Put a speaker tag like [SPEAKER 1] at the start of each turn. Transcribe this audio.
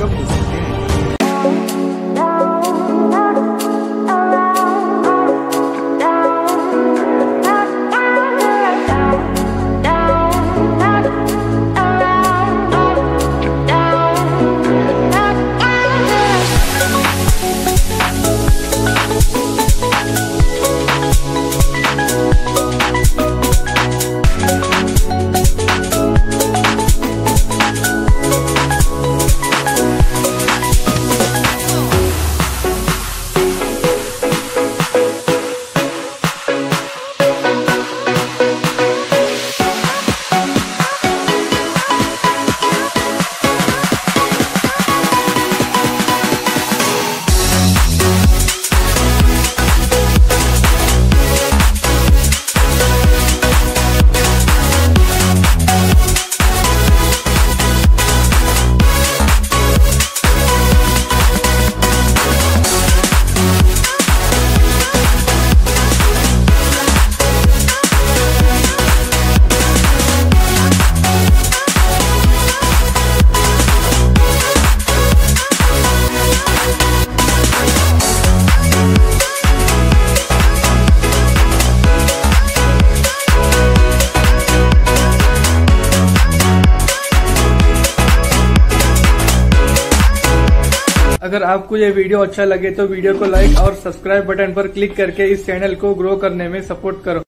[SPEAKER 1] camisa. अगर आपको ये वीडियो अच्छा लगे तो वीडियो को लाइक और सब्सक्राइब बटन पर क्लिक करके इस चैनल को ग्रो करने में सपोर्ट करो।